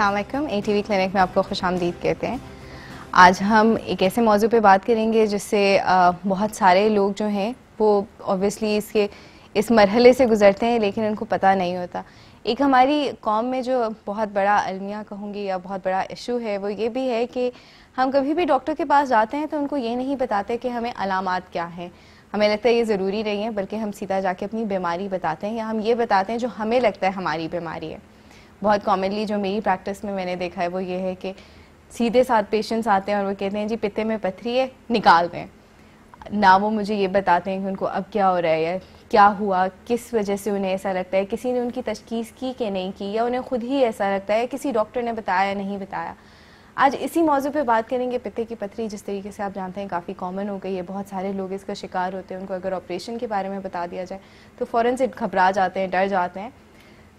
Aslam A T V clinic में आपको खुश आमदीद कहते हैं। आज हम एक ऐसे मौजू पे बात करेंगे जिससे बहुत सारे लोग जो हैं, वो ऑब्वियसली इसके, इस मरहले से गुजरते हैं, लेकिन उनको पता नहीं होता। एक हमारी कौम में जो बहुत बड़ा अलमिया कहूँगी या बहुत बड़ा इशू है, वो ये भी है कि हम कभी भी डॉक्टर के पास जाते हैं तो उनको ये नहीं बताते कि हमें अलामत क्या हैं। हमें लगता है ये ज़रूरी नहीं है, बल्कि हम सीधा जाके अपनी बीमारी बताते हैं या हम ये बताते हैं जो हमें लगता है हमारी बीमारी है। बहुत कॉमनली जो मेरी प्रैक्टिस में मैंने देखा है, वो ये है कि सीधे साथ पेशेंट्स आते हैं और वो कहते हैं, जी, पित्ते में पथरी है, निकाल दें। ना वो मुझे ये बताते हैं कि उनको अब क्या हो रहा है या क्या हुआ, किस वजह से उन्हें ऐसा लगता है, किसी ने उनकी तशखीस की कि नहीं की, या उन्हें खुद ही ऐसा लगता है, किसी डॉक्टर ने बताया नहीं बताया। आज इसी मौजू पे बात करेंगे पित्ते की पथरी, जिस तरीके से आप जानते हैं काफ़ी कॉमन हो गई है, बहुत सारे लोग इसका शिकार होते हैं, उनको अगर ऑपरेशन के बारे में बता दिया जाए तो फ़ौरन से घबरा जाते हैं, डर जाते हैं।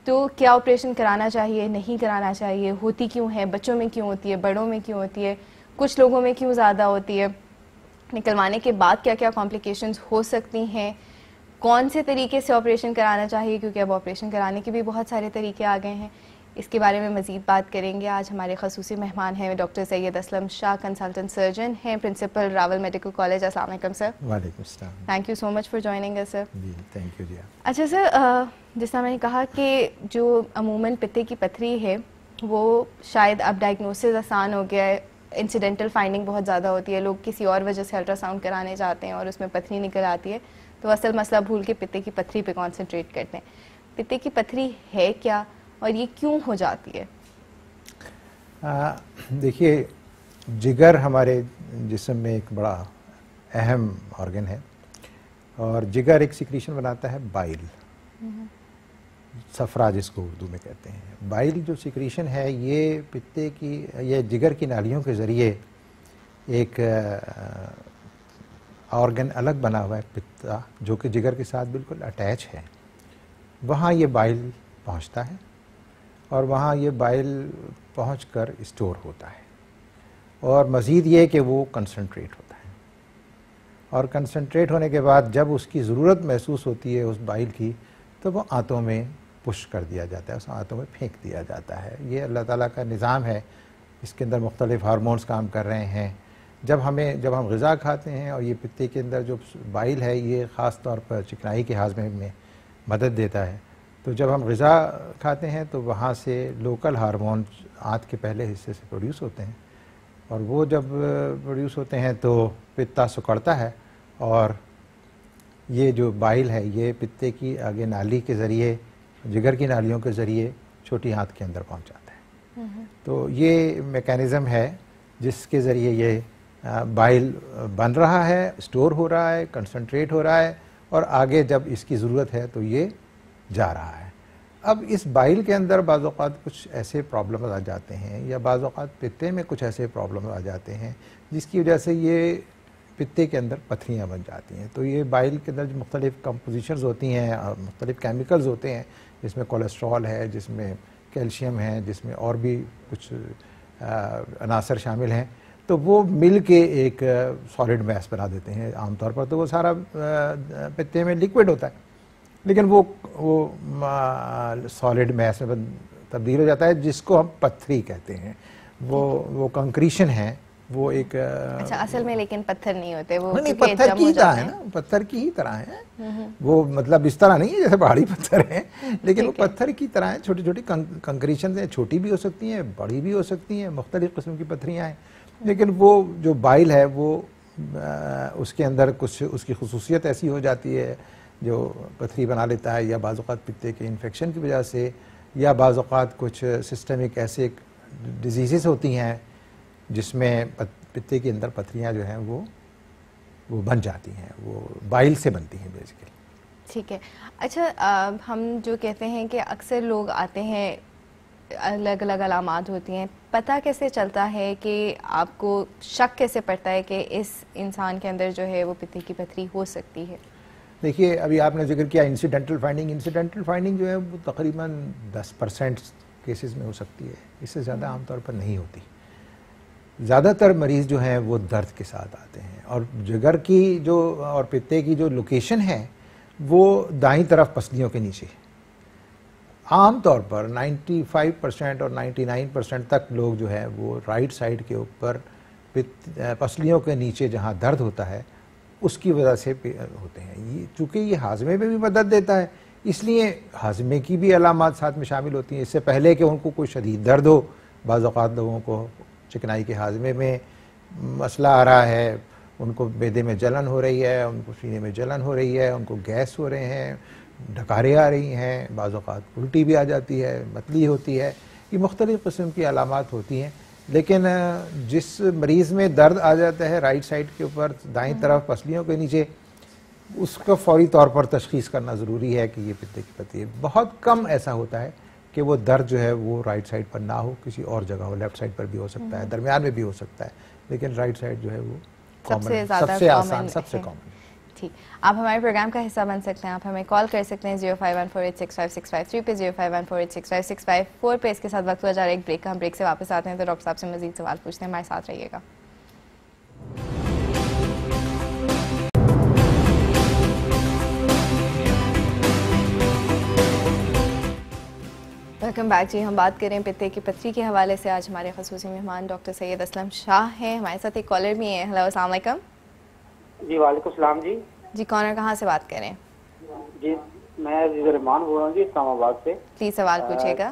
तो क्या ऑपरेशन कराना चाहिए, नहीं कराना चाहिए? होती क्यों है? बच्चों में क्यों होती है? बड़ों में क्यों होती है? कुछ लोगों में क्यों ज़्यादा होती है? निकलवाने के बाद क्या क्या कॉम्प्लिकेशंस हो सकती हैं? कौन से तरीके से ऑपरेशन कराना चाहिए? क्योंकि अब ऑपरेशन कराने के भी बहुत सारे तरीके आ गए हैं। इसके बारे में मजीद बात करेंगे। आज हमारे खसूसी मेहमान हैं doctor Syed Aslam Shah consultant surgeon हैं प्रिंसिपल रावल मेडिकल कॉलेज अस्सलाम सर वालेकुम thank you so much for joining us sir thank you जी अच्छा सर जिस तरह मैंने कहा कि जो अमूमन पित्ते की पथरी है वो शायद अब डायग्नोसिस आसान हो गया है। इंसिडेंटल फाइंडिंग बहुत ज़्यादा होती है। लोग किसी और वजह से अल्ट्रासाउंड कराने जाते हैं और उसमें पथरी निकल आती है। तो असल मसला भूल के पित्ते की पथरी पे कॉन्सेंट्रेट करते हैं। पित्ते की पथरी है क्या? और ये क्यों हो जाती है? देखिए जिगर हमारे जिसम में एक बड़ा अहम ऑर्गन है और जिगर एक सिक्रीशन बनाता है बाइल सफरा जिसको उर्दू में कहते हैं। बाइल जो सिक्रीशन है ये पित्ते की ये जिगर की नालियों के ज़रिए एक ऑर्गन अलग बना हुआ है पित्ता जो कि जिगर के साथ बिल्कुल अटैच है। वहाँ ये बाइल पहुँचता है। और वहाँ ये बाइल पहुँच कर स्टोर होता है। और मज़ीद ये कि वो कंसनट्रेट होता है। और कंसनट्रेट होने के बाद जब उसकी ज़रूरत महसूस होती है उस बाइल की तो वो आंतों में पुश कर दिया जाता है, उस आंतों में फेंक दिया जाता है। ये अल्लाह ताला का निज़ाम है, इसके अंदर मुख्तलिफ़ हारमोन्स काम कर रहे हैं। जब हमें, जब हम गज़ा खाते हैं और ये पित्ते के अंदर जो बाइल है, ये ख़ास तौर पर चिकनाई के हाजमे में मदद देता है तो जब हम गज़ा खाते हैं तो वहाँ से लोकल हार्मोन आँत के पहले हिस्से से प्रोड्यूस होते हैं और वो जब प्रोड्यूस होते हैं तो पित्ता सुकड़ता है और ये जो बाइल है ये पित्ते की आगे नाली के ज़रिए जिगर की नालियों के ज़रिए छोटी हाथ के अंदर पहुँच जाता है। तो ये मेकैनिज़म है जिसके ज़रिए ये बाइल बन रहा है स्टोर हो रहा है कंसनट्रेट हो रहा है और आगे जब इसकी ज़रूरत है तो ये जा रहा है। अब इस बाइल के अंदर बाज़ात कुछ ऐसे प्रॉब्लम आ जाते हैं या बाज़ात पित्ते में कुछ ऐसे प्रॉब्लम आ जाते हैं जिसकी वजह से ये पित्ते के अंदर पथरियाँ बन जाती हैं। तो ये बाइल के अंदर जो मुख्तलिफ़ कंपोजिशन होती हैं मुख्तलिफ़ केमिकल्स होते हैं, जिसमें कोलेस्ट्रॉल है, जिसमें कैल्शियम है, जिसमें और भी कुछ अनासर शामिल हैं तो वो मिल के एक सॉलिड मैस बना देते हैं। आमतौर पर तो वो सारा पित्ते में लिक्विड होता है। लेकिन वो वो सॉलिड मैस में तब्दील हो जाता है जिसको हम पत्थरी कहते हैं। वो वो कंक्रीशन है वो एक अच्छा असल में लेकिन पत्थर नहीं होते वो नहीं पत्थर की ही तरह है ना पत्थर की ही तरह है। वो मतलब इस तरह नहीं है जैसे पहाड़ी पत्थर है लेकिन वो पत्थर की तरह है छोटी छोटी कंक्रीशन है छोटी भी हो सकती हैं बड़ी भी हो सकती हैं मुख्तलिफ़ किस्म की पत्थरियाँ हैं। लेकिन वो जो बाइल है वो उसके अंदर कुछ उसकी खसूसियत ऐसी हो जाती है जो पथरी बना लेता है या बाज़ात पित्ते के इन्फेक्शन की वजह से या बाज़ात कुछ सिस्टमिक ऐसे डिज़ीज़ होती हैं जिसमें पित्ते के अंदर पथरियाँ जो हैं वो वो बन जाती हैं वो बाइल से बनती हैं बेसिकली ठीक है। अच्छा आ, हम जो कहते हैं कि अक्सर लोग आते हैं अलग अलग अलामत होती हैं पता कैसे चलता है कि आपको शक कैसे पड़ता है कि इस इंसान के अंदर जो है वो पित्ते की पथरी हो सकती है? देखिए अभी आपने ज़िक्र किया इंसिडेंटल फाइंडिंग इंसिडेंटल फाइंडिंग जो है वो तकरीबन 10 परसेंट केसेस में हो सकती है। इससे ज़्यादा हम्म। आमतौर पर नहीं होती। ज़्यादातर मरीज़ जो हैं वो दर्द के साथ आते हैं और जिगर की जो और पित्ते की जो लोकेशन है वो दाई तरफ़ पसलियों के नीचे। आम तौर पर 95 परसेंट और 99 परसेंट तक लोग जो है वो राइट साइड के ऊपर पसलियों के नीचे जहाँ दर्द होता है उसकी वजह से होते हैं। ये चूँकि ये हाजमे में भी मदद देता है, इसलिए हाजमे की भी अलामत साथ में शामिल होती हैं। इससे पहले कि उनको कोई शदीद दर्द हो बाज़ात लोगों को चिकनाई के हाजमे में मसला आ रहा है, उनको बेदे में जलन हो रही है, उनको सीने में जलन हो रही है, उनको गैस हो रहे हैं डकारें आ रही हैं बाज़ात उल्टी भी आ जाती है मतली होती है। ये मुख्तलिफ़ किस्म की अलामत होती हैं। लेकिन जिस मरीज़ में दर्द आ जाता है राइट साइड के ऊपर दाई तरफ़ पसलियों के नीचे उसका फौरी तौर पर तशखीस करना ज़रूरी है कि ये पित्ते की पत्ती है बहुत कम ऐसा होता है कि वो दर्द जो है वो राइट साइड पर ना हो किसी और जगह हो लेफ़्ट साइड पर भी हो सकता है दरमियान में भी हो सकता है लेकिन राइट साइड जो है वो सबसे सबसे आसान सबसे कॉमन ठीक आप हमारे प्रोग्राम का हिस्सा बन सकते हैं। आप हमें कॉल कर सकते हैं zero five one four eight six five six five three पे zero five one four eight six five six five four पे। इसके साथ वक्त हुआ जा रहा है एक ब्रेक का हम ब्रेक से वापस आते हैं। तो डॉक्टर साहब से मजीद सवाल पूछते हैं। हमारे साथ रहिएगा। वेलकम बैक जी। हम बात करें पित्ते की पथरी के हवाले से। आज हमारे खसूस मेहमान डॉक्टर सैयद असलम शाह हैं। हमारे साथ एक कॉलर भी हैं। हेलो अस्सलाम वालेकुम। जी वालेकुम सलाम जी। जी कौन है कहाँ से बात करें जी मैं रहमान बोल रहा हूँ जी इस्लामाबाद से। प्लीज़ सवाल पूछेगा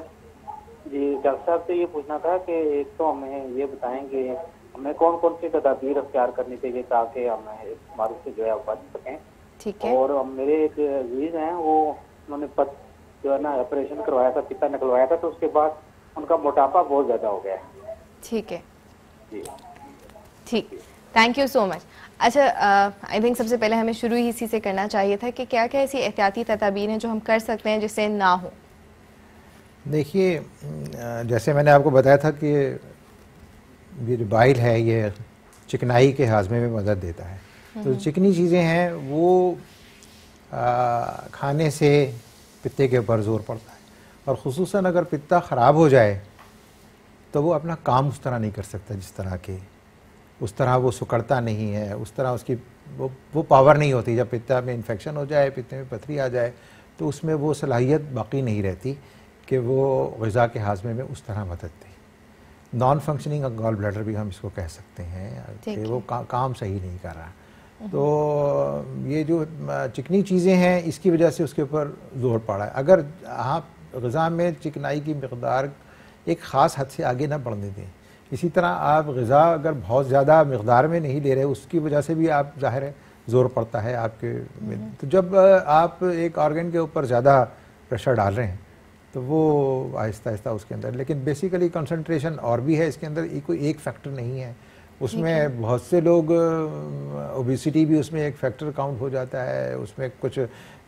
जी डॉक्टर साहब से ये पूछना था कि एक तो हमें ये बताएँगे हमें कौन कौन सी तदाबीर अख्तियार करनी चाहिए ताकि हम इस बीमारी से जो है बच सकें। ठीक है। और मेरे एक अज़ीज़ हैं वो उन्होंने पत जो है ना ऑपरेशन करवाया था पिता निकलवाया था तो उसके बाद उनका मोटापा बहुत ज़्यादा हो गया है। ठीक है। जी। ठीक। Thank you so much. अच्छा आई थिंक सबसे पहले हमें शुरू ही इसी से करना चाहिए था कि क्या क्या ऐसी एहतियाती तदाबीर हैं जो हम कर सकते हैं जिससे ना हो? देखिए जैसे मैंने आपको बताया था कि ये जो बाइल है ये चिकनाई के हाजमे में मदद देता है। तो हम्म। चिकनी चीज़ें हैं वो आ, खाने से पित्ते के ऊपर ज़ोर पड़ता है। और ख़ुसूस अगर पित्ता ख़राब हो जाए तो वो अपना काम उस तरह नहीं कर सकता जिस तरह के उस तरह वो सुकड़ता नहीं है उस तरह उसकी वो वो पावर नहीं होती। जब पित्ता में इन्फेक्शन हो जाए पित्ते में पथरी आ जाए तो उसमें वो सलाहियत बाकी नहीं रहती कि वो गज़ा के हाजमे में उस तरह मदद दे। नॉन फंक्शनिंग गॉल ब्लैडर भी हम इसको कह सकते हैं कि वो का, काम सही नहीं कर रहा। तो ये जो चिकनी चीज़ें हैं इसकी वजह से उसके ऊपर ज़ोर पड़ा है। अगर आप गज़ा में चिकनाई की मकदार एक ख़ास हद से आगे ना बढ़ने दें इसी तरह आप गज़ा अगर बहुत ज़्यादा मकदार में नहीं ले रहे उसकी वजह से भी आप ज़ाहिर है ज़ोर पड़ता है आपके में। तो जब आप एक ऑर्गन के ऊपर ज़्यादा प्रेशर डाल रहे हैं तो वो आहिस्ता आहिस्ता उसके अंदर लेकिन बेसिकली कंसंट्रेशन और भी है इसके अंदर कोई एक फैक्टर नहीं है। उसमें बहुत से लोग ओबिसिटी भी उसमें एक फैक्टर काउंट हो जाता है उसमें कुछ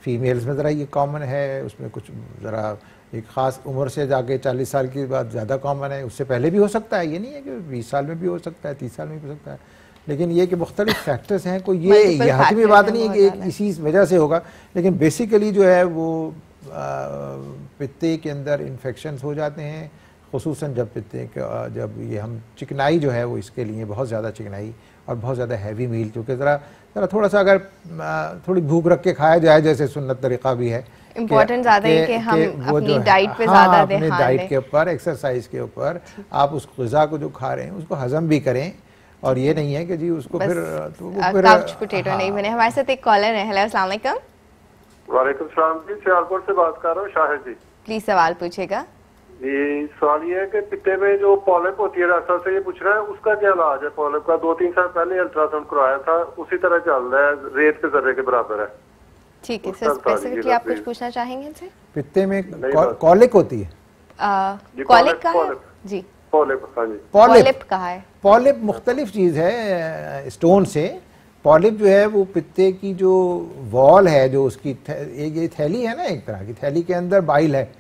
फीमेल्स में ज़रा ये कॉमन है उसमें कुछ ज़रा एक ख़ास उम्र से जाके चालीस साल की बात ज़्यादा कॉमन है उससे पहले भी हो सकता है ये नहीं है कि बीस साल में भी हो सकता है तीस साल में भी हो सकता है लेकिन ये कि मुख्तलिफ़ फैक्टर्स हैं कोई ये यहाँ की भी बात नहीं है कि एक इसी वजह से होगा लेकिन बेसिकली जो है वो पित्ते के अंदर इन्फेक्शन हो जाते हैं खसूस जब पित्ते जब ये हम चिकनाई जो है वो इसके लिए बहुत ज़्यादा चिकनाई और बहुत ज़्यादा हैवी मील क्योंकि ज़रा ज़रा थोड़ा सा अगर थोड़ी भूख रख के खाया जाए जैसे सुन्नत तरीका भी है इम्पोर्टेंट ज़्यादा है कि हम अपनी डाइट पे हाँ, ज़्यादा अपनी डाइट के ऊपर एक्सरसाइज के ऊपर आप उस गजा को जो खा रहे हैं उसको हजम भी करें। और ये नहीं है कि जी उसको फिर तो वो फिर पोटैटो हाँ। नहीं बने हमारे साथ एक कॉलर है। हेलो अस्सलाम वालेकुम। वालेकुम सलाम जी सियालकोट से बात कर रहा हूँ शाहिद जी। प्लीज़ सवाल पूछेगा। जी सवाल ये है कि पित्ते में जो पॉलिप होती है डॉक्टर से ये पूछ रहा है उसका क्या इलाज है? पॉलिप का दो तीन साल पहले अल्ट्रासाउंड करवाया था उसी तरह चल रहा है रेत के जर्रे के बराबर है। ठीक है सर स्पेसिफिकली आप कुछ पूछना चाहेंगे इनसे? पित्ते में कॉलिक होती है। कॉलिक का है? जी। पॉलिप हाँ जी। पॉलिप। कहा है? पॉलिप मुख्तलिफ़ चीज़ है स्टोन से। पॉलिप जो है वो पित्ते की जो वॉल है जो उसकी एक ये थैली है ना एक तरह की थैली के अंदर बाइल है।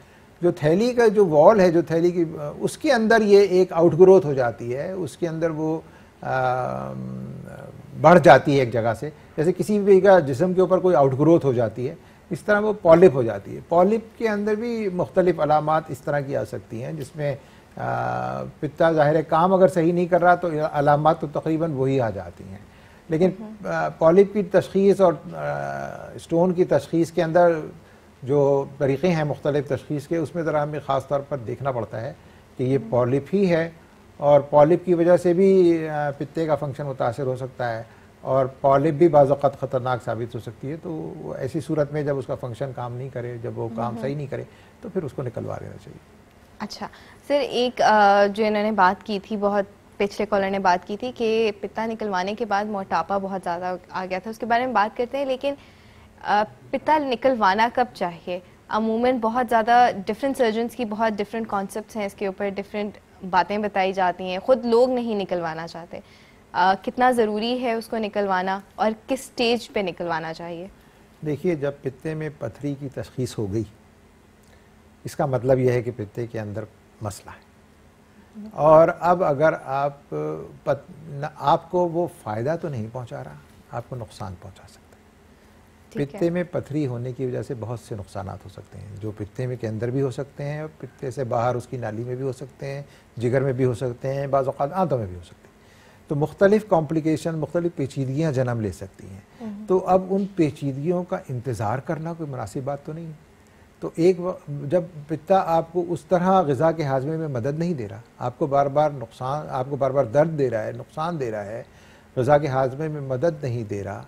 जो थैली का जो वॉल है जो थैली की उसके अंदर ये एक आउटग्रोथ हो जाती है। उसके अंदर वो आ, बढ़ जाती है एक जगह से। जैसे किसी भी का जिसम के ऊपर कोई आउटग्रोथ हो जाती है इस तरह वो पॉलिप हो जाती है। पॉलिप के अंदर भी मुख्तलिफ़ अलामत इस तरह की आ सकती हैं जिसमें पित्ता ज़ाहिर काम अगर सही नहीं कर रहा तो अलामत तो तकरीबन वही आ जाती हैं। लेकिन पॉलिप की तशखीस और स्टोन की तशखीस के अंदर जो तरीक़े हैं मुख्तलिफ़ तशखीस के उसमें ज़रा हमें ख़ास तौर पर देखना पड़ता है कि ये पॉलिप ही है और पॉलिप की वजह से भी पित्ते का फ़ंक्शन मुतासर हो सकता है। और पॉलिप भी बाज़त ख़तरनाक साबित हो सकती है तो ऐसी सूरत में जब उसका फ़ंक्शन काम नहीं करे जब वो काम सही नहीं करे तो फिर उसको निकलवा देना चाहिए। अच्छा सर एक जो इन्होंने बात की थी बहुत पिछले कॉलर ने बात की थी कि पिता निकलवाने के बाद मोटापा बहुत ज़्यादा आ गया था उसके बारे में बात करते हैं लेकिन पिता निकलवाना कब चाहिए? अमूमन बहुत ज़्यादा डिफरेंट सर्जन्स की बहुत डिफरेंट कॉन्सेप्ट हैं इसके ऊपर डिफरेंट बातें बताई जाती हैं ख़ुद लोग नहीं निकलवाना चाहते। आ, कितना ज़रूरी है उसको निकलवाना और किस स्टेज पे निकलवाना चाहिए? देखिए जब पित्ते में पथरी की तशखीस हो गई इसका मतलब यह है कि पित्ते के अंदर मसला है। और अब अगर आप पत, न, आपको वो फ़ायदा तो नहीं पहुँचा रहा आपको नुकसान पहुँचा सकता है। पित्ते में पथरी होने की वजह से बहुत से नुकसान हो सकते हैं जो पित्ते में के अंदर भी हो सकते हैं और पित्ते से बाहर उसकी नाली में भी हो सकते हैं जिगर में भी हो सकते हैं बाज़ात आंतों में भी हो सकते हैं। तो मुख्तलिफ़ कॉम्प्लिकेशन मुख्तलिफ़ पेचीदगियाँ जन्म ले सकती हैं। हम्म। तो अब उन पेचीदगियों का इंतज़ार करना कोई मुनासिब बात तो नहीं। है तो एक जब पिता आपको उस तरह गज़ा के हाजमे में मदद नहीं दे रहा आपको बार बार नुकसान आपको बार बार दर्द दे रहा है नुकसान दे रहा है गज़ा के हाजमे में मदद नहीं दे रहा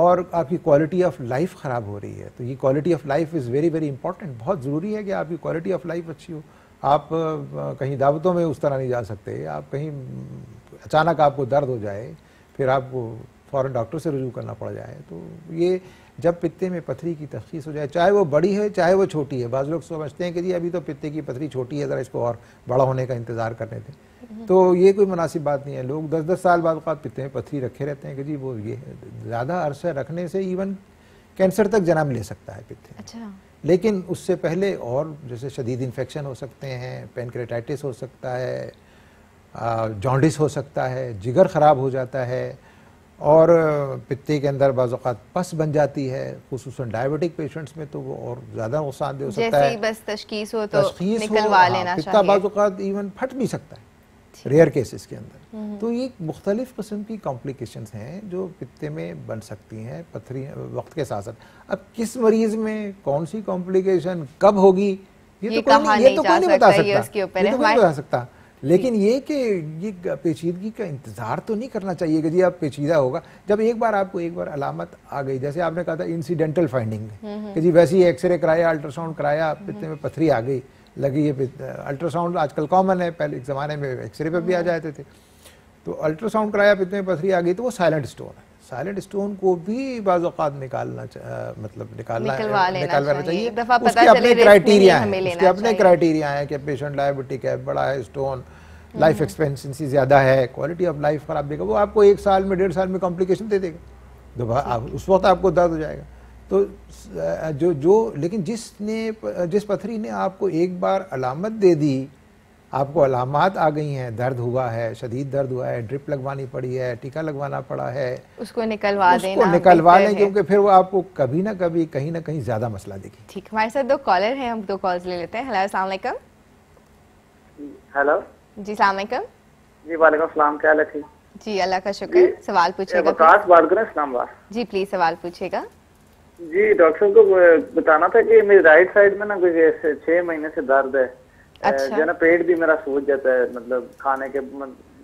और आपकी क्वालिटी ऑफ़ लाइफ ख़राब हो रही है तो ये quality of life is very very important बहुत ज़रूरी है कि आपकी क्वालिटी ऑफ़ लाइफ अच्छी हो। आप कहीं दावतों में उस तरह नहीं जा सकते आप कहीं अचानक आपको दर्द हो जाए फिर आपको फ़ौर डॉक्टर से रुजू करना पड़ जाए तो ये जब पित्ते में पथरी की तशीस हो जाए चाहे वो बड़ी है चाहे वो छोटी है बाज़ लोग समझते हैं कि जी अभी तो पित्ते की पथरी छोटी है ज़रा इसको और बड़ा होने का इंतज़ार करने थे। तो ये कोई मुनासिब बात नहीं है। लोग दस दस साल बाद पिते में पथरी रखे रहते हैं कि जी वो ये ज़्यादा अरसा रखने से इवन कैंसर तक जन्म ले सकता है पित्ते। अच्छा। लेकिन उससे पहले और जैसे शदीद इन्फेक्शन हो सकते हैं पेनक्रेटाइटिस हो सकता है जॉन्डिस हो सकता है जिगर ख़राब हो जाता है और पित्ते के अंदर बाज़ात पस बन जाती है खसूस डायबिटिक पेशेंट्स में तो वो और ज़्यादा नुकसान दे हो सकता है। बस तशखीस हो तो निकलवा हाँ, लेना पित्ता बाज़ात इवन फट भी सकता है रेयर केसेस के अंदर। हम्म। तो ये मुख्तलिफ़ किस्म की कॉम्प्लिकेशंस हैं जो पित्ते में बन सकती हैं पथरी वक्त के साथ साथ। अब किस मरीज़ में कौन सी कॉम्प्लिकेशन कब होगी ये, ये तो कोई नहीं, ये तो कोई नहीं बता सकता ये तो कोई नहीं बता सकता। लेकिन ये कि ये पेचीदगी का इंतज़ार तो नहीं करना चाहिए कि जी आप पेचीदा होगा। जब एक बार आपको एक बार अलामत आ गई जैसे आपने कहा था इंसिडेंटल फाइंडिंग कि जी वैसे ही एक्सरे कराया अल्ट्रासाउंड कराया पित्ते में पथरी आ गई लगी है अल्ट्रासाउंड आजकल कॉमन है पहले एक ज़माने में एक्सरे पर भी आ जाते थे। तो अल्ट्रासाउंड कराया पित्त में पथरी आ गई तो वो साइलेंट स्टोन है। साइलेंट स्टोन को भी बाज़ात निकालना मतलब निकालना निकालना चाहिए। उसके अपने क्राइटेरिया है उसके अपने क्राइटेरिया है कि पेशेंट डायबिटिक है बड़ा है स्टोन लाइफ एक्सपेंसेंसी ज़्यादा है क्वालिटी ऑफ़ लाइफ ख़राब देगा वो आपको एक साल में डेढ़ साल में कॉम्प्लिकेशन दे देगा। दोबारा उस वक्त आपको दर्द हो जाएगा। तो जो जो लेकिन जिसने जिस पथरी ने आपको एक बार अलामत दे दी आपको अलामत आ गई हैं दर्द हुआ है शदीद दर्द हुआ है ड्रिप लगवानी पड़ी है टीका लगवाना पड़ा है उसको निकलवा उसको देना निकलवा लें क्योंकि फिर वो आपको कभी ना कभी कहीं ना कहीं ज़्यादा मसला देगी। ठीक हमारे साथ दो कॉलर हैं हम दो कॉल्स ले लेते हैं। हेलो अस्सलाम वालेकुम हेलो जी सलाम जी वालेकुम सलाम क्या हाल है जी अल्लाह का शुक्र सवाल पूछेगा बात करें इस्लामाबाद। जी प्लीज़ सवाल पूछेगा जी डॉक्टर को बताना था कि मेरी राइट साइड में ना कुछ ऐसे छह महीने से दर्द है। अच्छा। जो ना पेट भी मेरा सूझ जाता है मतलब खाने के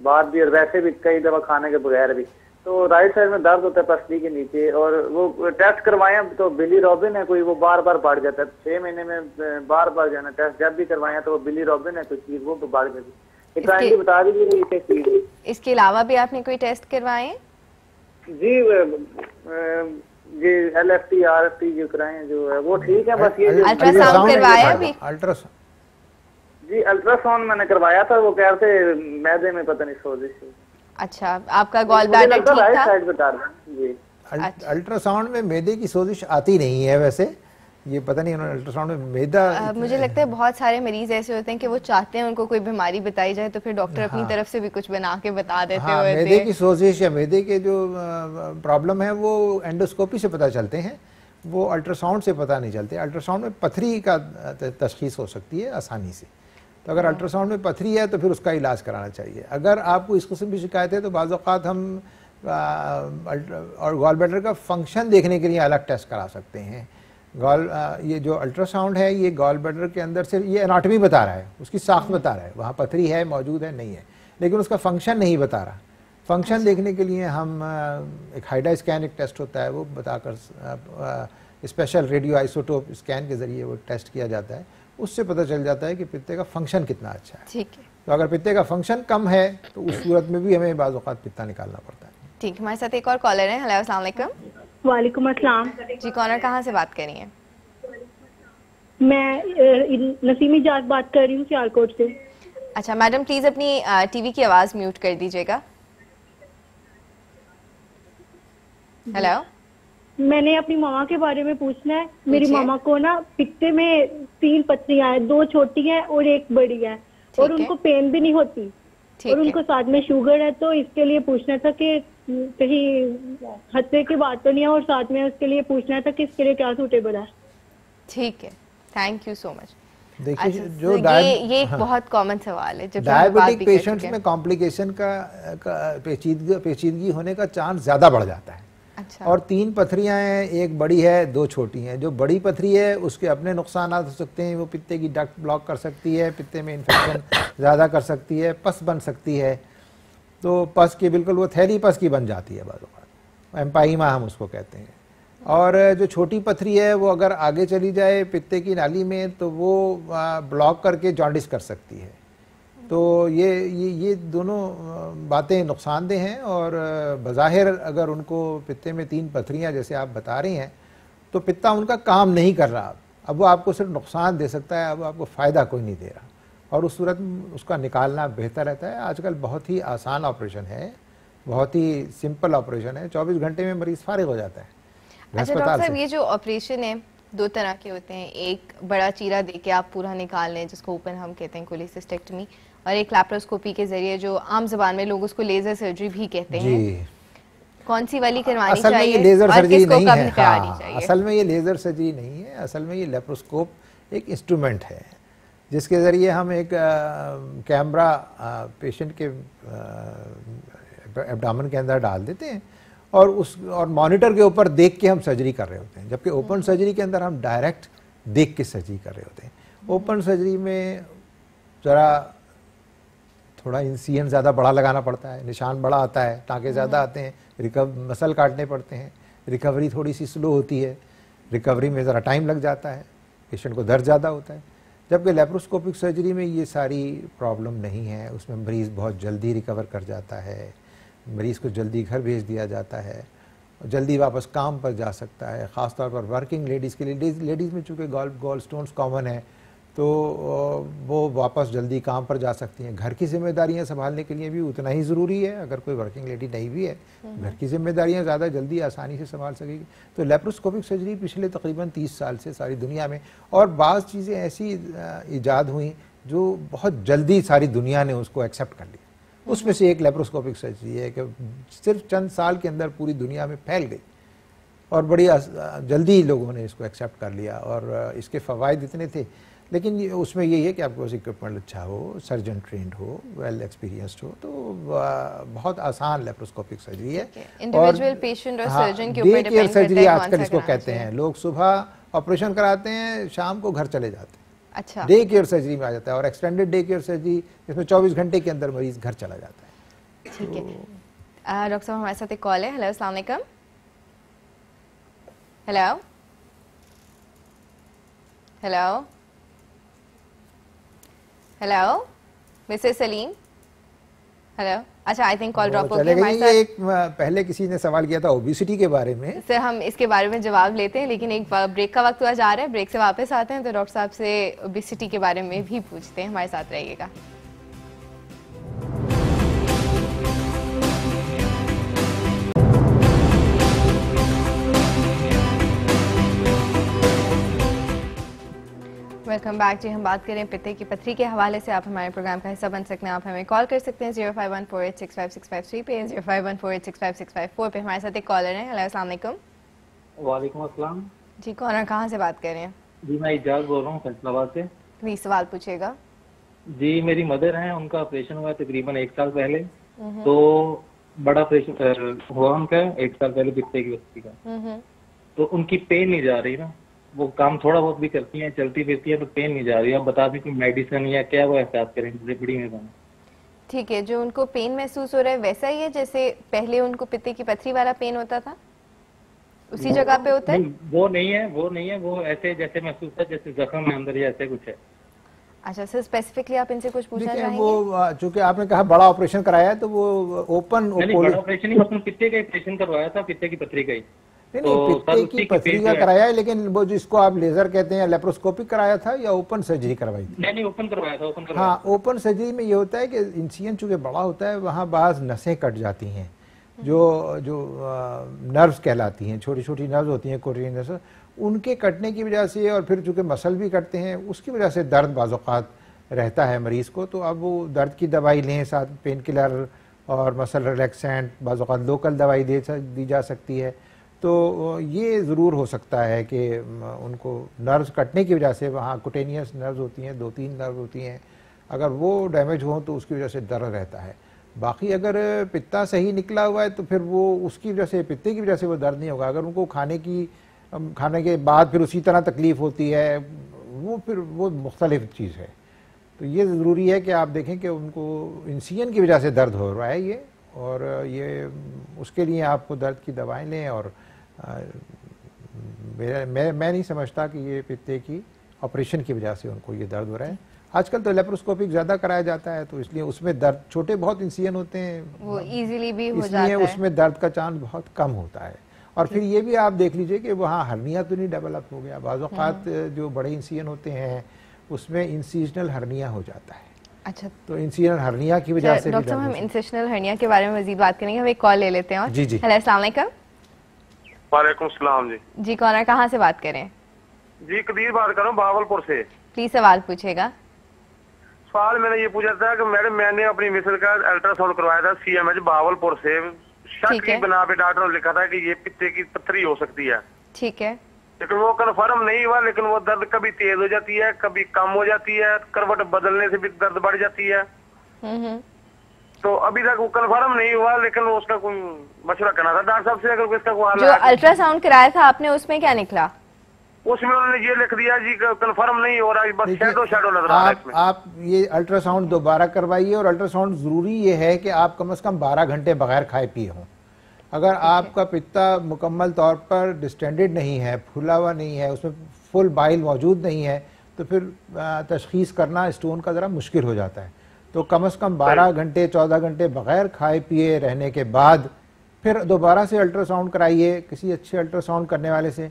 बाद भी और वैसे भी कई दफ़ा खाने के बगैर भी। तो राइट साइड में दर्द होता है पसली के नीचे और वो टेस्ट करवाए तो बिली रॉबिन है कोई वो बार बार बढ़ जाता है। छह महीने में बार बार जाना टेस्ट जब भी करवाए तो वो बिली रॉबिन है कोई चीज़ वो बढ़ जाती है बता दीजिए इसके अलावा भी आपने कोई टेस्ट करवाए? जी ये L F T R F T जो कराए जो है वो ठीक है बस ये अल्ट्रासाउंड करवाया भी अल्ट्रासाउंड। जी अल्ट्रासाउंड मैंने करवाया था वो कह रहे थे मैदे में पता नहीं सोजिश अच्छा आपका गॉल ब्लैडर ठीक था? साइड बता जी। अल्ट्रासाउंड में मैदे की सोजिश आती नहीं है वैसे। ये पता नहीं उन्होंने अल्ट्रासाउंड में मैदा मुझे लगता है बहुत सारे मरीज़ ऐसे होते हैं कि वो चाहते हैं उनको कोई बीमारी बताई जाए तो फिर डॉक्टर हाँ, अपनी तरफ़ से भी कुछ बना के बता देते हाँ, होते मैदे की सोजिश या मैदे के जो प्रॉब्लम है वो एंडोस्कोपी से पता चलते हैं वो अल्ट्रासाउंड से पता नहीं चलते। अल्ट्रासाउंड में पथरी का तशखीस हो सकती है आसानी से। तो अगर अल्ट्रासाउंड में पथरी है तो फिर उसका इलाज कराना चाहिए। अगर आपको इस किस्म की शिकायत है तो बाज़ात हम और गॉल बैटर का फ़ंक्शन देखने के लिए अलग टेस्ट करा सकते हैं। गॉल ये जो अल्ट्रासाउंड है ये गॉल ब्लैडर के अंदर से ये एनाटमी बता रहा है उसकी साख्त बता रहा है वहाँ पथरी है मौजूद है नहीं है। लेकिन उसका फ़ंक्शन नहीं बता रहा। फ़ंक्शन अच्छा। देखने के लिए हम एक हाइडा स्कैन एक टेस्ट होता है वो बताकर स्पेशल रेडियो आइसोटोप स्कैन के ज़रिए वो टेस्ट किया जाता है। उससे पता चल जाता है कि पित्ते का फ़ंक्शन कितना अच्छा है। ठीक है। तो अगर पित्ते का फ़ंक्शन कम है तो उस सूरत में भी हमें बाज़ात पित्ता निकालना पड़ता है। ठीक हमारे साथ एक और कॉलर है। हेलो अस्सलाम वालेकुम। अस्सलाम। जी कॉलर कहाँ से बात कर रही हैं? मैं नसीमी जाग बात कर रही हूँ सियालकोट से। अच्छा मैडम प्लीज़ अपनी टीवी की आवाज़ म्यूट कर दीजिएगा। हेलो मैंने अपनी मामा के बारे में पूछना है। मेरी मामा को ना पित्ते में तीन पत्रियाँ हैं दो छोटी हैं और एक बड़ी है। और उनको पेन भी नहीं होती। और उनको साथ में शुगर है तो इसके लिए पूछना था कि कहीं हत्ते के बात तो नहीं है और साथ में उसके लिए पूछना था कि इसके लिए क्या सूटेबल है। ठीक है। थैंक यू सो मच देखिए अच्छा, जो तो ये ये एक हाँ, बहुत कॉमन सवाल है जब डायबिटिक पेशेंट्स में कॉम्प्लिकेशन का, का पेचीदगी पेचीदगी होने का चांस ज़्यादा बढ़ जाता है। अच्छा। और तीन पथरियाँ हैं एक बड़ी है दो छोटी हैं। जो बड़ी पथरी है उसके अपने नुकसान हो सकते हैं वो पित्ते की डक्ट ब्लॉक कर सकती है पित्ते में इन्फेक्शन ज़्यादा कर सकती है पस बन सकती है। तो पस की बिल्कुल वो थैली पस की बन जाती है बार एम्पाइमा हम उसको कहते हैं। और जो छोटी पथरी है, वो अगर आगे चली जाए पित्ते की नाली में तो वो ब्लॉक करके जॉन्डिस कर सकती है। तो ये ये ये दोनों बातें नुकसानदेह हैं और बज़ाहिर अगर उनको पित्ते में तीन पथरियाँ जैसे आप बता रही हैं तो पित्ता उनका काम नहीं कर रहा। अब वो आपको सिर्फ़ नुकसान दे सकता है, अब आपको फ़ायदा कोई नहीं दे रहा। और उस सूरत में उसका निकालना बेहतर रहता है। आजकल बहुत ही आसान ऑपरेशन है बहुत ही सिंपल ऑपरेशन है 24 घंटे में मरीज़ फारिग हो जाता है। अच्छा डॉक्टर साहब ये जो ऑपरेशन है दो तरह के होते हैं। एक बड़ा चीरा दे के आप पूरा निकाल लें जिसको ओपन हम कहते हैं कोलिसिस्टेक्टमी और एक लैप्रोस्कोपी के ज़रिए जो आम जबान में लोग उसको लेजर सर्जरी भी कहते हैं। कौन सी वाली करवानी असल चाहिए में ये लेजर सर्जरी नहीं है? हाँ, असल में ये लेजर सर्जरी नहीं है। असल में ये लेप्रोस्कोप एक इंस्ट्रूमेंट है। जिसके ज़रिए हम एक कैमरा पेशेंट के एब्डामन के अंदर डाल देते हैं और उस और मॉनिटर के ऊपर देख के हम सर्जरी कर रहे होते हैं। जबकि ओपन सर्जरी के अंदर हम डायरेक्ट देख के सर्जरी कर रहे होते हैं। ओपन सर्जरी में ज़रा थोड़ा इंसियन ज़्यादा बड़ा लगाना पड़ता है निशान बड़ा आता है टाँके ज़्यादा हम्म। आते हैं रिकव मसल काटने पड़ते हैं रिकवरी थोड़ी सी स्लो होती है रिकवरी में ज़रा टाइम लग जाता है पेशेंट को दर्द ज़्यादा होता है। जबकि लेप्रोस्कोपिक सर्जरी में ये सारी प्रॉब्लम नहीं है, उसमें मरीज़ बहुत जल्दी रिकवर कर जाता है, मरीज़ को जल्दी घर भेज दिया जाता है, जल्दी वापस काम पर जा सकता है, ख़ासतौर पर वर्किंग लेडीज़ के लिए। लेडीज़ में चूँकि गॉल, गोल स्टोन्स कॉमन है तो वो वापस जल्दी काम पर जा सकती हैं घर की जिम्मेदारियाँ संभालने के लिए भी उतना ही ज़रूरी है अगर कोई वर्किंग लेडी नहीं भी है हम्म। घर की जिम्मेदारियाँ ज़्यादा जल्दी आसानी से संभाल सकेगी तो लेप्रोस्कोपिक सर्जरी पिछले तकरीबन तीस साल से सारी दुनिया में और बाज़ चीज़ें ऐसी ईजाद हुई जो बहुत जल्दी सारी दुनिया ने उसको एक्सेप्ट कर लिया हम्म। उसमें से एक लेप्रोस्कोपिक सर्जरी है कि सिर्फ़ चंद साल के अंदर पूरी दुनिया में फैल गई और बड़ी जल्दी लोगों ने इसको एक्सेप्ट कर लिया और इसके फ़वाद इतने थे लेकिन ये उसमें यही है कि आपके पास इक्विपमेंट अच्छा हो सर्जन ट्रेंड हो वेल एक्सपीरियंस्ड हो तो बहुत आसान लेप्रोस्कोपिक सर्जरी है। इंडिविजुअल पेशेंट और सर्जन के ऊपर डिपेंड सर्जरी आजकल इसको कहते हैं। लोग सुबह ऑपरेशन कराते हैं शाम को घर चले जाते हैं। अच्छा। डे केयर सर्जरी में आ जाता है और एक्सटेंडेड डे केयर सर्जरी इसमें 24 घंटे के अंदर मरीज़ घर चला जाता है। ठीक है। डॉक्टर साहब हमारे साथ एक कॉल है। हेलो अस्सलाम वालेकुम hello hello hello Mrs Salim hello अच्छा आई थिंक कॉल ड्रॉप हो गया साथ। एक पहले किसी ने सवाल किया था ओबिसिटी के बारे में। सर हम इसके बारे में जवाब लेते हैं लेकिन एक ब्रेक का वक्त हुआ जा रहा है ब्रेक से वापस आते हैं तो डॉक्टर साहब से ओबिसिटी के बारे में भी पूछते हैं हमारे साथ रहिएगा। वेलकम बैक जी। हम बात करें पित्ते की पथरी के हवाले से। आप हमारे प्रोग्राम का हिस्सा बन सकते हैं। आप हमें कॉल कर सकते हैं zero five one four eight six five six five three पे zero five one four eight six five six five four पे। हमारे साथ एक कॉलर है। हेलो असलम वालेकुम। अस्सलाम। जी कॉलर कहाँ से बात कर रहे हैं? जी मैं इजाज बोल रहा हूँ फैसलाबाद से। प्लीज़ सवाल पूछेगा जी मेरी मदर है। उनका ऑपरेशन हुआ तकरीबन एक साल पहले। तो बड़ा ऑपरेशन हुआ उनका एक साल पहले पित्ते की बस्ती का। तो उनकी पेन नहीं जा रही ना। वो काम थोड़ा बहुत भी करती हैं चलती फिरती है तो पेन नहीं जा रही। है बता दें कोई मेडिसिन या क्या वो एहसास करें बड़ी में ठीक है जो उनको पेन महसूस हो रहा है वैसा ही है जैसे पहले उनको पित्ते की पथरी वाला पेन होता था? उसी जगह पे होता है? वो नहीं है वो नहीं है वो ऐसे जैसे महसूस है जैसे जख्म में अंदर या ऐसे कुछ है। अच्छा सर स्पेसिफिकली आप इनसे कुछ पूछना चाहेंगे? वो चूँकि आपने कहा बड़ा ऑपरेशन कराया है तो वो ओपन बड़ा ऑपरेशन ही पित्ते का ऑपरेशन करवाया था पित्ते की पथरी का ही। नहीं नहीं तो पित्ते की पथरी का कराया है लेकिन वो जिसको आप लेजर कहते हैं लेप्रोस्कोपिक कराया था या ओपन सर्जरी करवाई थी? नहीं नहीं ओपन करवाया था ओपन करवाया हाँ ओपन सर्जरी में ये होता है कि इंसियन चूँकि बड़ा होता है वहाँ बाज नसें कट जाती हैं। जो जो नर्व्स कहलाती हैं छोटी छोटी नर्व्स होती हैं कोरियन नर्व्स उनके कटने की वजह से और फिर चूँकि मसल भी कटते हैं उसकी वजह से दर्द बाज़ात रहता है मरीज़ को तो अब वो दर्द की दवाई लें साथ पेन किलर और मसल रिलैक्सेंट बाज़ात लोकल दवाई दे दी जा सकती है। तो ये ज़रूर हो सकता है कि उनको नर्व्स कटने की वजह से वहाँ कुटेनियस नर्व्स होती हैं दो तीन नर्व होती हैं। अगर वो डैमेज हो तो उसकी वजह से दर्द रहता है। बाकी अगर पित्ता सही निकला हुआ है तो फिर वो उसकी वजह से, पित्ते की वजह से वो दर्द नहीं होगा। अगर उनको खाने की खाने के बाद फिर उसी तरह तकलीफ़ होती है, वो फिर वो मुख्तलिफ़ चीज़ है। तो ये ज़रूरी है कि आप देखें कि उनको इंसियन की वजह से दर्द हो रहा है ये, और ये, उसके लिए आपको दर्द की दवाएँ लें और मैं मैं नहीं समझता कि ये पित्ते की ऑपरेशन की वजह से उनको ये दर्द हो रहा है। आजकल तो लेप्रोस्कोपिक ज़्यादा कराया जाता है तो इसलिए उसमें दर्द छोटे बहुत इंसियन होते हैं। वो इजीली भी हो जाता है। उसमें दर्द का चांस बहुत कम होता है। और फिर ये भी आप देख लीजिए कि वहाँ हरनिया तो नहीं डेवलप हो गया। बाज़ात हम्म। जो बड़े इंसियन होते हैं उसमें इंसीजनल हरनिया हो जाता है। अच्छा। तो इंसिजनल हरनिया की वजह से डॉक्टर हम इंसिजनल हरनिया के बारे में मजीद बात करेंगे हम एक कॉल ले लेते हैं जी जी। हेलो अस्सलाम वालेकुम। सलाम जी। जी कौन है? कहाँ से बात करें? जी कदीर बात कर रहा हूँ भावलपुर से। प्लीज़ सवाल पूछेगा। सवाल मैंने ये पूछा था कि मैडम मैंने अपनी मिसल का अल्ट्रासाउंड करवाया था सीएमएच भावलपुर से। शक की बना पे डॉक्टर ने लिखा था कि ये पित्ते की पत्थरी हो सकती है। ठीक है। लेकिन वो कन्फर्म नहीं हुआ लेकिन वो दर्द कभी तेज हो जाती है कभी कम हो जाती है करवट बदलने से भी दर्द बढ़ जाती है। हम्म, हम्म। तो अभी तक वो कन्फर्म नहीं हुआ लेकिन उसका कोई मशुरा करना था। डॉक्टर साहब से अगर इसका कोई जो अल्ट्रासाउंड कराया था आपने उसमें क्या निकला? उसमें उन्होंने ये लिख दिया जी कंफर्म नहीं हो रहा बस शेडो शेडो नज़र आ रहा है आप ये अल्ट्रासाउंड दोबारा करवाइए और अल्ट्रासाउंड ज़रूरी ये है कि आप कम से कम 12 घंटे बगैर खाए पिए हों। अगर आपका पित्ता मुकम्मल तौर पर डिस्टेंडेड नहीं है फूला हुआ नहीं है उसमें फुल बाइल मौजूद नहीं है तो फिर तशखीस करना स्टोन का ज़रा मुश्किल हो जाता है। तो कम अज़ कम 12 घंटे 14 घंटे बगैर खाए पिए रहने के बाद फिर दोबारा से अल्ट्रासाउंड कराइए किसी अच्छे अल्ट्रासाउंड करने वाले से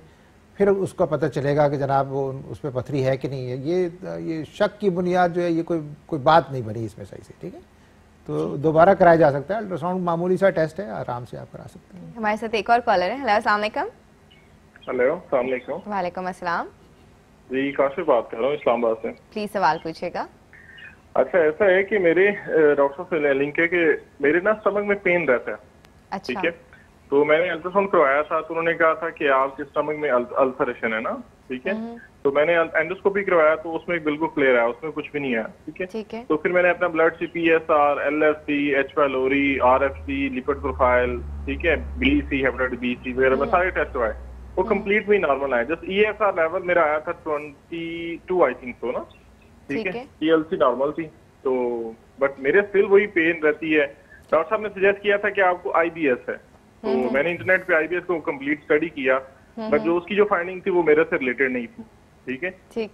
फिर उसका पता चलेगा कि जनाब वो उस पर पथरी है कि नहीं है। ये ये शक की बुनियाद जो है ये कोई कोई बात नहीं बनी इसमें सही से ठीक है? तो दोबारा कराया जा सकता है। अल्ट्रासाउंड मामूली सा टेस्ट है आराम से आप करा सकते हैं। हमारे साथ एक और कॉलर है। हेलो सलामकुम हेलो वालेकुम। अस्सलाम। जी काशिफ बात कर रहा हूँ इस्लामाबाद से। प्लीज़ सवाल पूछेगा अच्छा ऐसा है कि मेरे डॉक्टर से लिंक है कि मेरे ना स्टमक में पेन रहता है। अच्छा। ठीक है? तो मैंने अल्ट्रासाउंड करवाया था तो उन्होंने कहा था कि आपके स्टमक में अल्सरेशन है ना? ठीक है? हम्म। तो मैंने एंडोस्कोपी करवाया तो उसमें बिल्कुल क्लियर है उसमें कुछ भी नहीं है। ठीक है? ठीक है। तो फिर मैंने अपना blood C P S R L F C H pylori R F C lipid profile ठीक है? B C hepatitis B C वगैरह में हम्म। सारे टेस्ट करवाए। वो कंप्लीट भी नॉर्मल आया just E S R level मेरा आया था twenty two I think so ना? ठीक है। टीएलसी नॉर्मल थी तो बट मेरे स्टिल वही पेन रहती है। डॉक्टर साहब ने सजेस्ट किया था कि आपको आईबीएस है। तो। मैंने इंटरनेट पे आईबीएस को कंप्लीट स्टडी किया बट जो उसकी जो फाइंडिंग थी वो मेरे से रिलेटेड नहीं थी ठीक है?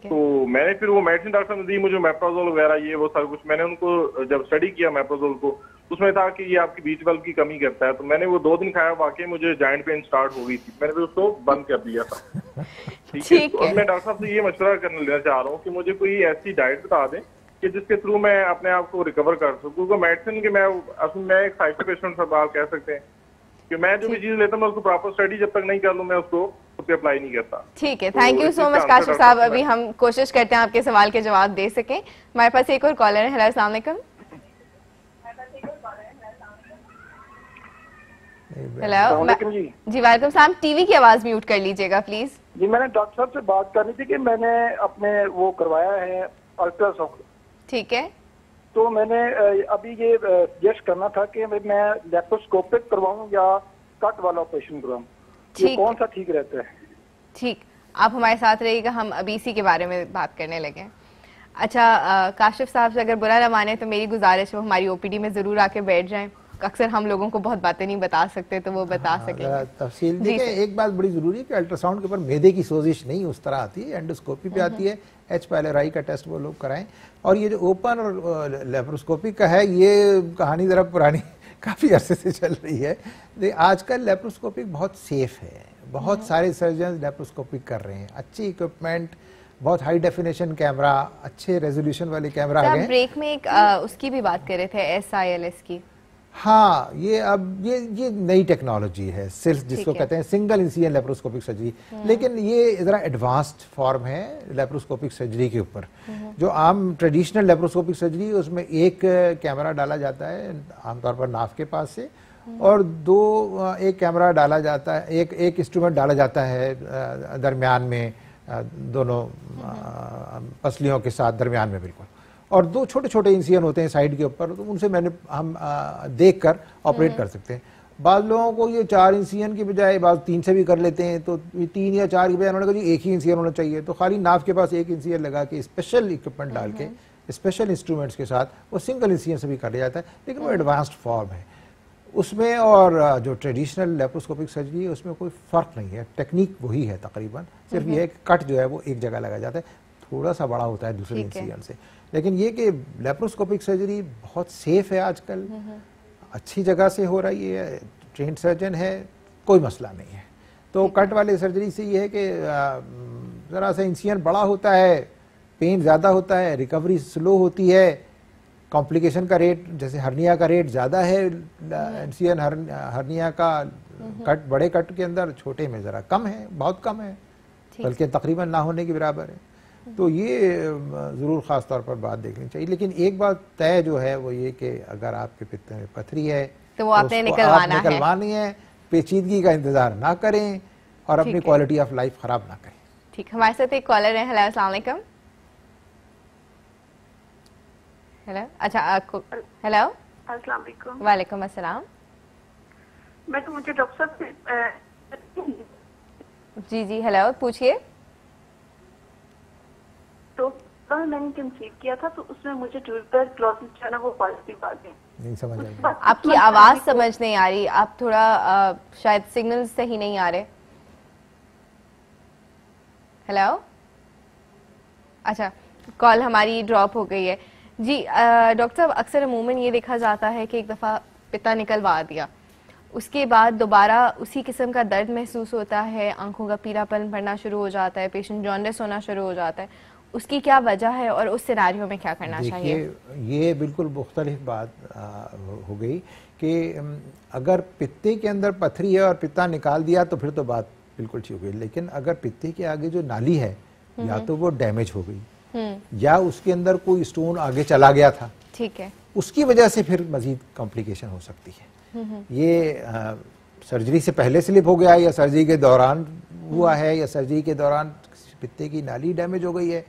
तो मैंने फिर वो मेडिसिन डॉक्टर ने दी मुझे मेप्राजोल वगैरह ये वो सारा कुछ मैंने उनको जब स्टडी किया मेप्राजोल को उसमें था कि ये आपकी बीच बल्ब की कमी करता है। तो मैंने वो दो दिन खाया वाकई मुझे जॉइंट पेन स्टार्ट हो गई थी। मैंने उसको बंद कर दिया था। ठीक है? तो अब मैं डॉक्टर साहब से ये मशवरा करने लेना चाह रहा हूँ कि मुझे कोई ऐसी डाइट बता दें कि जिसके थ्रू मैं अपने आप को रिकवर कर सकूँ। क्योंकि मेडिसिन के मैं असल मैं एक साइको पेशेंट सब आप कह सकते हैं कि मैं जो भी चीज़ लेता हूँ उसको प्रॉपर स्टडी जब तक नहीं कर लूँ मैं उसको अप्लाई नहीं करता। ठीक है। Thank you so much Kashif साहब। अभी हम कोशिश करते हैं आपके सवाल के जवाब दे सकें। हमारे पास एक और कॉलर है। हेलो हेलो जी वालेकुम सलाम टीवी की आवाज़ म्यूट कर लीजिएगा प्लीज़ जी मैंने डॉक्टर साहब से बात करनी थी कि मैंने अपने वो करवाया है अल्ट्रासाउंड ठीक है। तो मैंने अभी ये सजेस्ट करना था कि मैं लेप्रोस्कोपिक करवाऊं या कट वाला ऑपरेशन करवाऊं। ये कौन सा ठीक रहता है? ठीक। आप हमारे साथ रहिएगा हम अभी इसी के बारे में बात करने लगे अच्छा काशिफ साहब से अगर बुरा ना माने तो मेरी गुजारिश है हमारी ओपीडी में ज़रूर आके बैठ जाएँ। अक्सर हम लोगों को बहुत बातें नहीं बता सकते तो वो बता हाँ, सके। तफसील देखिए एक बात बड़ी ज़रूरी है कि अल्ट्रासाउंड के ऊपर मेदे की सोजिश नहीं उस तरह आती है एंडोस्कोपी पे आती है एच पायलराई का टेस्ट वो लोग कराएँ। और ये जो ओपन और लेप्रोस्कोपी का है ये कहानी ज़रा पुरानी काफ़ी अरसे से चल रही है। आजकल लेप्रोस्कोपिक बहुत सेफ़ है बहुत हम्म। सारे सर्जन लेप्रोस्कोपिक कर रहे हैं। अच्छी इक्विपमेंट बहुत हाई डेफिनेशन कैमरा अच्छे रेजोल्यूशन वाले कैमरा आ गए ब्रेक में एक आ, उसकी भी बात कर रहे थे एस आई एल एस की। हाँ ये अब ये ये नई टेक्नोलॉजी है सिर्फ़ जिसको है। कहते हैं सिंगल इंसियन लेप्रोस्कोपिक सर्जरी लेकिन ये ज़रा एडवांस्ड फॉर्म है लेप्रोस्कोपिक सर्जरी के ऊपर हम्म। जो आम ट्रेडिशनल लेप्रोस्कोपिक सर्जरी उसमें एक कैमरा डाला जाता है आमतौर पर नाफ के पास से हम्म। और दो एक कैमरा डाला जाता है एक एक इंस्ट्रूमेंट डाला जाता है दरमियान में दोनों हम्म। पसलियों के साथ दरमियान में बिल्कुल और दो छोटे छोटे इंसियन होते हैं साइड के ऊपर तो उनसे मैंने हम देख कर ऑपरेट हम्म। कर सकते हैं। बाद लोगों को ये चार इंसियन की बजाय बाद तीन से भी कर लेते हैं तो तीन या चार की बजाय उन्होंने कहा जी एक ही इंसियन होना चाहिए। तो खाली नाव के पास एक इंसियन लगा के स्पेशल इक्विपमेंट डाल के स्पेशल हम्म। इंस्ट्रूमेंट्स के साथ वो सिंगल इंसियन से भी कर लिया जाता है लेकिन वो एडवांस्ड फॉर्म है। उसमें और जो ट्रेडिशनल लेप्रोस्कोपिक सर्जरी है उसमें कोई फ़र्क नहीं है। टेक्निक वही है तकरीबन। सिर्फ़ ये है कट जो है वो एक जगह लगा जाता है थोड़ा सा बड़ा होता है दूसरे इंसियन से। लेकिन ये कि लेप्रोस्कोपिक सर्जरी बहुत सेफ़ है आजकल हम्म, हम्म। अच्छी जगह से हो रही है ट्रेंड सर्जन है कोई मसला नहीं है। तो कट वाले सर्जरी से ये है कि ज़रा सा इंसियन बड़ा होता है पेन ज़्यादा होता है रिकवरी स्लो होती है कॉम्प्लिकेशन का रेट जैसे हर्निया का रेट ज़्यादा है इंसियन हर, हर्निया का हम्म, कट बड़े कट के अंदर छोटे में ज़रा कम है बहुत कम है बल्कि तकरीबन ना होने के बराबर है। तो ये ज़रूर ख़ास तौर पर बात देखनी चाहिए। लेकिन एक बात तय जो है वो ये कि अगर आपके पित्ते में पथरी है तो वो आपने निकलवाना आप निकलवानी है। पेचीदगी का इंतज़ार ना करें और अपनी क्वालिटी ऑफ़ लाइफ ख़राब ना करें। ठीक हमारे साथ एक कॉलर है। हेलो अस्सलाम हेलो अच्छा हेलो अस्सलाम वालेकुम। वालेकुम अस्सलाम। मैं तो मुझे डॉक्टर साहब जी जी हेलो पूछिए। कल मैंने कंसीव किया था तो उसमें मुझे ट्यूबर क्लोसिस जो है ना वो पॉजिटिव आ गए नहीं समझ आई। आपकी आवाज़ समझ नहीं आ रही। आप थोड़ा आ, शायद सिग्नल सही नहीं आ रहे। हेलो अच्छा कॉल हमारी ड्रॉप हो गई है। जी डॉक्टर साहब अक्सर अमूमन ये देखा जाता है कि एक दफ़ा पिता निकलवा दिया। उसके बाद दोबारा उसी किस्म का दर्द महसूस होता है आँखों का पीलापन पड़ना शुरू हो जाता है पेशेंट जॉन्डस होना शुरू हो जाता है। उसकी क्या वजह है और उस सिनारियों में क्या करना चाहिए ये बिल्कुल मुख्तलिफ़ बात हो गई कि अगर पित्ते के अंदर पथरी है और पित्ता निकाल दिया तो फिर तो बात बिल्कुल ठीक हो गई लेकिन अगर पित्ते के आगे जो नाली है या हम्म। तो वो डैमेज हो गई हम्म। या उसके अंदर कोई स्टोन आगे चला गया था ठीक है उसकी वजह से फिर मजीद कॉम्प्लिकेशन हो सकती है हम्म, ये आ, सर्जरी से पहले स्लिप हो गया या सर्जरी के दौरान हुआ है या सर्जरी के दौरान पित्ते की नाली डैमेज हो गई है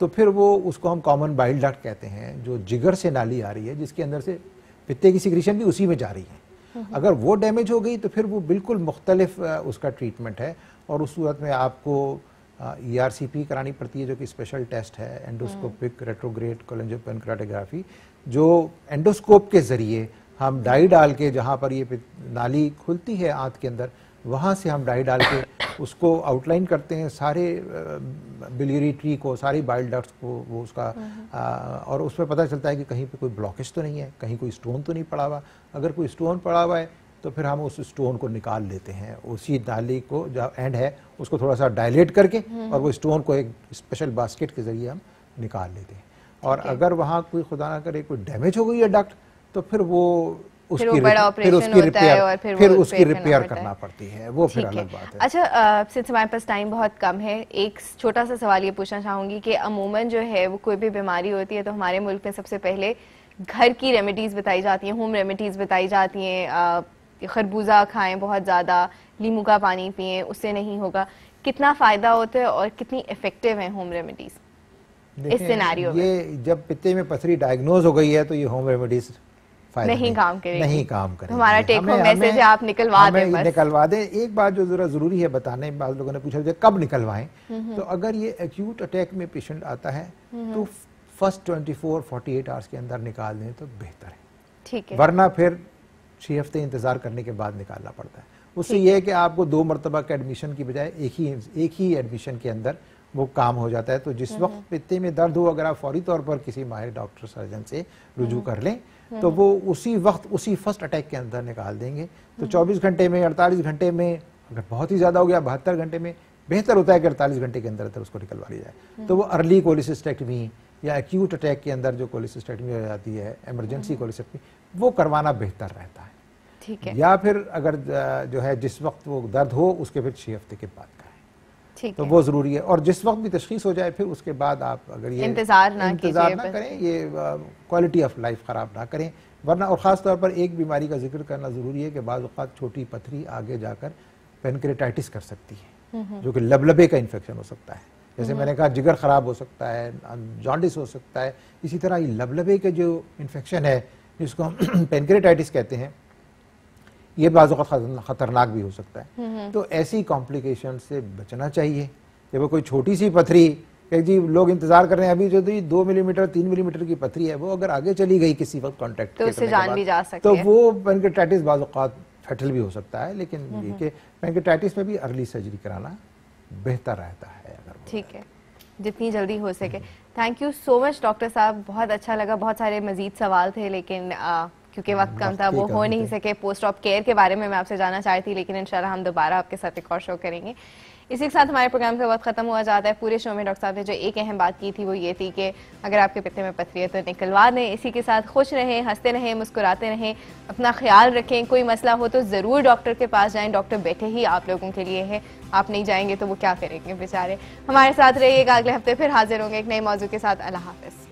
तो फिर वो उसको हम कॉमन बाइल डक्ट कहते हैं जो जिगर से नाली आ रही है जिसके अंदर से पित्ते की सिक्रीशन भी उसी में जा रही है। अगर वो डैमेज हो गई तो फिर वो बिल्कुल मुख्तलिफ़ उसका ट्रीटमेंट है। और उस सूरत में आपको ई आर सी पी करानी पड़ती है जो कि स्पेशल टेस्ट है एंडोस्कोपिक रेट्रोग्रेड कोलेंजोपेनक्राटोग्राफी जो एंडोस्कोप के ज़रिए हम डाई डाल के जहाँ पर ये नाली खुलती है आंत के अंदर वहाँ से हम डाई डाल के उसको आउटलाइन करते हैं सारे बिलियरी ट्री को सारी बाइल डक्ट्स को वो उसका आ, और उसमें पता चलता है कि कहीं पे कोई ब्लॉकेज तो नहीं है कहीं कोई स्टोन तो नहीं पड़ा हुआ। अगर कोई स्टोन पड़ा हुआ है तो फिर हम उस स्टोन को निकाल लेते हैं। उसी नाली को जो एंड है उसको थोड़ा सा डायलेट करके और वो स्टोन को एक स्पेशल बास्केट के ज़रिए हम निकाल लेते हैं। और अगर वहाँ कोई खुदा ना करे कोई डैमेज हो गई है डक्ट तो फिर वो उसकी फिर उसकी रिपेयर और फिर, फिर उसकी रिपेयर करना पड़ती है। वो फिर अलग बात है। अच्छा सिंस हमारे पास टाइम बहुत कम है एक छोटा सा सवाल ये पूछना चाहूँगी कि अमूमन जो है वो कोई भी बीमारी होती है तो हमारे मुल्क में सबसे पहले घर की रेमेडीज बताई जाती हैं होम रेमेडीज बताई जाती हैं खरबूजा खाएँ बहुत ज़्यादा लीमू का पानी पिए उससे नहीं होगा। कितना फ़ायदा होता है और कितनी इफ़ेक्टिव है होम रेमेडीज इस सिनारियो ये जब पित्ते में पथरी डायग्नोज हो गई है तो ये होम रेमेडीज फ़ायदा नहीं काम करेगी। नहीं काम करेगी। हमारा टेक होम मैसेज आप निकलवा दें बस। निकलवा दें। एक बात जो जरा ज़रूरी है बताने बाद लोगों ने पूछा कब निकलवाएँ? तो अगर ये एक्यूट अटैक में पेशेंट आता है तो फ़र्स्ट 24 48 आवर्स के अंदर निकाल दें तो बेहतर है। ठीक है। वरना फिर छह हफ़्ते इंतज़ार करने के बाद निकालना पड़ता है। उससे यह है। कि आपको दो मरतबा के एडमिशन की बजाय एक ही एक ही एडमिशन के अंदर वो काम हो जाता है। तो जिस वक्त पित्ते में दर्द हो अगर आप फौरी तौर पर किसी माहिर डॉक्टर सर्जन से रुजू कर लें तो वो उसी वक्त उसी फ़र्स्ट अटैक के अंदर निकाल देंगे। तो 24 घंटे में 48 घंटे में अगर बहुत ही ज़्यादा हो गया बहत्तर घंटे में बेहतर होता है कि अड़तालीस घंटे के अंदर अंदर उसको निकलवा लिया जाए तो वो अर्ली कोलिसिस्टेक्टमी या एक्यूट अटैक के अंदर जो कोलिसिस्टेक्टमी हो जाती है एमरजेंसी कोलिसिस्टेक्टमी वो करवाना बेहतर रहता है। ठीक है। या फिर अगर जो है जिस वक्त वो दर्द हो उसके फिर छह हफ़्ते के बाद तो वो ज़रूरी है। और जिस वक्त भी तशखीस हो जाए फिर उसके बाद आप अगर ये इंतज़ार ना इंतज़ार ना करें ये क्वालिटी ऑफ़ लाइफ खराब ना करें। वरना और ख़ास तौर पर एक बीमारी का ज़िक्र करना ज़रूरी है कि बाद छोटी पथरी आगे जाकर पेनक्रेटाइटिस कर सकती है हम्म। जो कि लबलबे का इन्फेक्शन हो सकता है। जैसे हम्म। मैंने कहा जिगर ख़राब हो सकता है जॉन्डिस हो सकता है। इसी तरह ये लबलबे के जो इन्फेक्शन है जिसको हम पेनक्रेटाइटिस कहते हैं ये बाज़ ख़तरनाक भी हो सकता है। हम्म, तो ऐसी कॉम्प्लिकेशन से बचना चाहिए। जब कोई छोटी सी पथरी एक जी लोग इंतज़ार कर रहे हैं अभी जो दो मिलीमीटर तीन मिलीमीटर की पथरी है वो अगर आगे चली गई किसी वक्त कॉन्टेक्ट तो उससे जान भी जा सकती तो वो पेनकेटाइटिस बाज़ात फैटल भी हो सकता है लेकिन ये पेनकेटाइटिस में भी अर्ली सर्जरी कराना बेहतर रहता है अगर ठीक है। जितनी जल्दी हो सके। Thank you so much doctor साहब। बहुत अच्छा लगा। बहुत सारे मजीद सवाल थे लेकिन क्योंकि वक्त कम था वो हो नहीं सके। पोस्ट ऑफ़ केयर के बारे में मैं आपसे जानना चाहती लेकिन इंशाल्लाह हम दोबारा आपके साथ एक और शो करेंगे। इसी के साथ हमारे प्रोग्राम का वक्त खत्म हुआ जाता है। पूरे शो में डॉक्टर साहब ने जो एक अहम बात की थी वो ये थी कि अगर आपके पित्ते में पथरी है तो निकलवा दें। इसी के साथ खुश रहें हँसते रहें मुस्कुराते रहें अपना ख्याल रखें। कोई मसला हो तो ज़रूर डॉक्टर के पास जाएँ। डॉक्टर बैठे ही आप लोगों के लिए है। आप नहीं जाएँगे तो वो क्या करेंगे बेचारे? हमारे साथ रहिएगा अगले हफ़्ते फिर हाजिर होंगे एक नए मौजू के साथ। अल्लाह हाफिज़।